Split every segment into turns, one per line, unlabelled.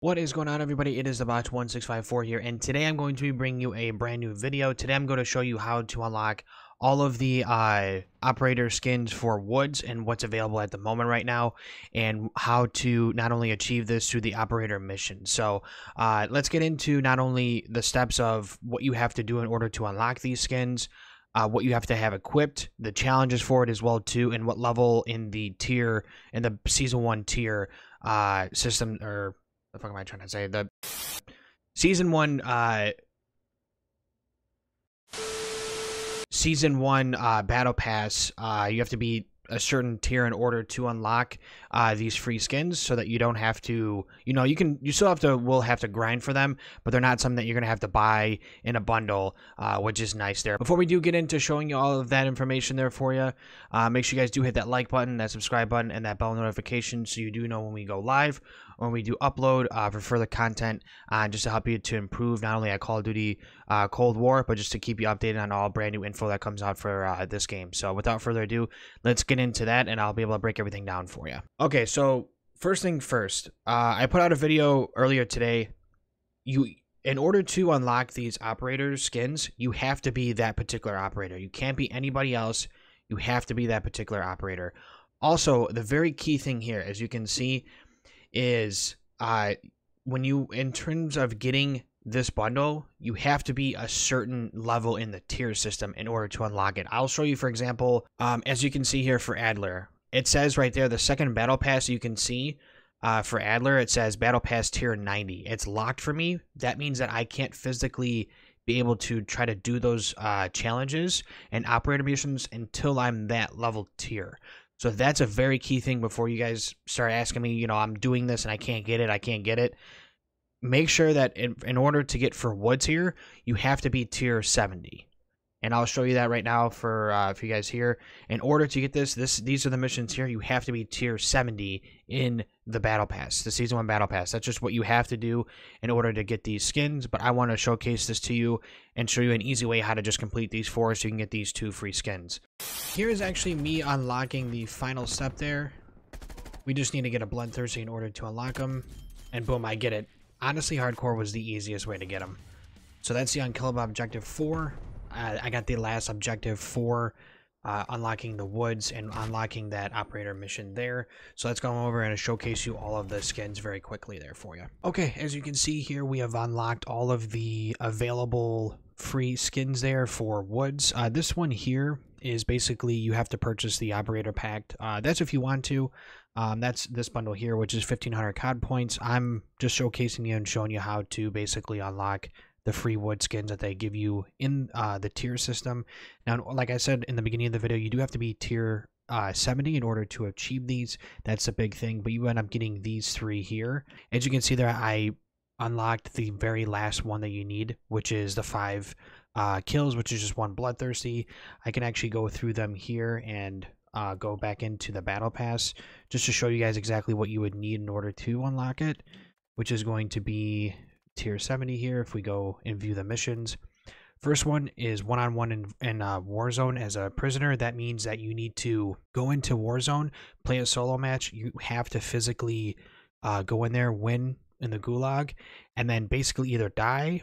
What is going on everybody? It is DelBoch 1654 here and today I'm going to be bringing you a brand new video. Today I'm going to show you how to unlock all of the uh, operator skins for woods and what's available at the moment right now and how to not only achieve this through the operator mission. So uh, let's get into not only the steps of what you have to do in order to unlock these skins, uh, what you have to have equipped, the challenges for it as well too, and what level in the tier in the season one tier uh, system or the fuck am I trying to say? The season one, uh, season one uh, battle pass. Uh, you have to be a certain tier in order to unlock uh, these free skins so that you don't have to you know you can you still have to will have to grind for them but they're not something that you're gonna have to buy in a bundle uh, which is nice there before we do get into showing you all of that information there for you uh, make sure you guys do hit that like button that subscribe button and that bell notification so you do know when we go live when we do upload uh, for further content, uh, just to help you to improve not only at Call of Duty uh, Cold War, but just to keep you updated on all brand new info that comes out for uh, this game. So without further ado, let's get into that, and I'll be able to break everything down for you. Okay, so first thing first, uh, I put out a video earlier today. You in order to unlock these operator skins, you have to be that particular operator. You can't be anybody else. You have to be that particular operator. Also, the very key thing here, as you can see, is uh, when you, in terms of getting this bundle, you have to be a certain level in the tier system in order to unlock it. I'll show you, for example, um, as you can see here for Adler, it says right there, the second battle pass you can see uh, for Adler, it says battle pass tier 90. It's locked for me. That means that I can't physically be able to try to do those uh, challenges and operator missions until I'm that level tier. So that's a very key thing before you guys start asking me, you know, I'm doing this and I can't get it, I can't get it. Make sure that in, in order to get for Woods here, you have to be tier 70 and I'll show you that right now for uh, for you guys here. In order to get this, this these are the missions here. You have to be tier 70 in the battle pass, the season one battle pass. That's just what you have to do in order to get these skins. But I want to showcase this to you and show you an easy way how to just complete these four so you can get these two free skins. Here is actually me unlocking the final step there. We just need to get a Bloodthirsty in order to unlock them. And boom, I get it. Honestly, Hardcore was the easiest way to get them. So that's the Unkillable Objective 4 uh, I got the last objective for uh, unlocking the woods and unlocking that operator mission there. So let's go over and showcase you all of the skins very quickly there for you. Okay, as you can see here, we have unlocked all of the available free skins there for woods. Uh, this one here is basically you have to purchase the operator pack. Uh, that's if you want to. Um, that's this bundle here, which is 1500 COD points. I'm just showcasing you and showing you how to basically unlock the free wood skins that they give you in uh, the tier system. Now, like I said in the beginning of the video, you do have to be tier uh, 70 in order to achieve these. That's a big thing, but you end up getting these three here. As you can see there, I unlocked the very last one that you need, which is the five uh, kills, which is just one bloodthirsty. I can actually go through them here and uh, go back into the battle pass just to show you guys exactly what you would need in order to unlock it, which is going to be tier 70 here if we go and view the missions. First one is one on one in, in uh, Warzone as a prisoner. That means that you need to go into Warzone, play a solo match. You have to physically uh, go in there, win in the gulag, and then basically either die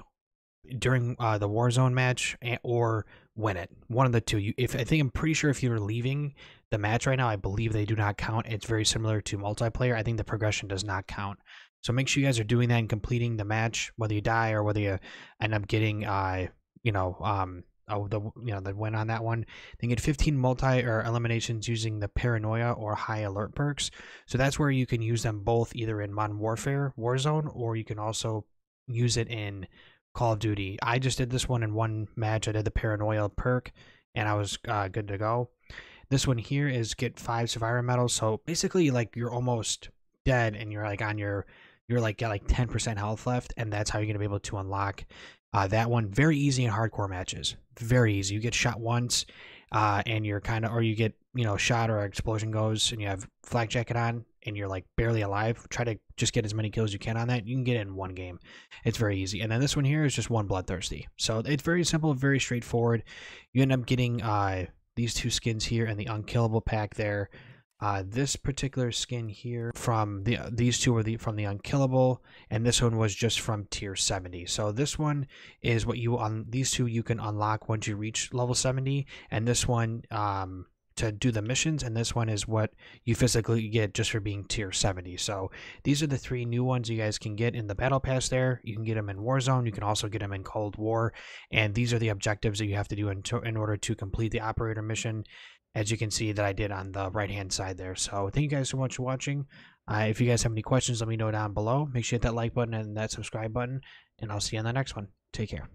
during uh, the Warzone match or win it. One of the two. You, if I think I'm pretty sure if you're leaving the match right now, I believe they do not count. It's very similar to multiplayer. I think the progression does not count. So make sure you guys are doing that and completing the match, whether you die or whether you end up getting, uh, you know, um, oh, the you know the win on that one. Then get 15 multi or eliminations using the paranoia or high alert perks. So that's where you can use them both either in Modern Warfare, Warzone, or you can also use it in Call of Duty. I just did this one in one match. I did the paranoia perk, and I was uh, good to go. This one here is get five survivor medals. So basically, like you're almost dead, and you're like on your you're like got like 10% health left, and that's how you're gonna be able to unlock uh, that one. Very easy in hardcore matches. Very easy. You get shot once, uh, and you're kind of, or you get you know shot or explosion goes, and you have flak jacket on, and you're like barely alive. Try to just get as many kills you can on that. You can get it in one game. It's very easy. And then this one here is just one bloodthirsty. So it's very simple, very straightforward. You end up getting uh, these two skins here and the unkillable pack there. Uh, this particular skin here from the these two are the from the unkillable, and this one was just from tier 70. So this one is what you on these two you can unlock once you reach level 70, and this one um, to do the missions, and this one is what you physically get just for being tier 70. So these are the three new ones you guys can get in the Battle Pass there. You can get them in Warzone, you can also get them in Cold War, and these are the objectives that you have to do in, to, in order to complete the Operator mission, as you can see that I did on the right-hand side there. So thank you guys so much for watching. Uh, if you guys have any questions, let me know down below. Make sure you hit that like button and that subscribe button, and I'll see you on the next one. Take care.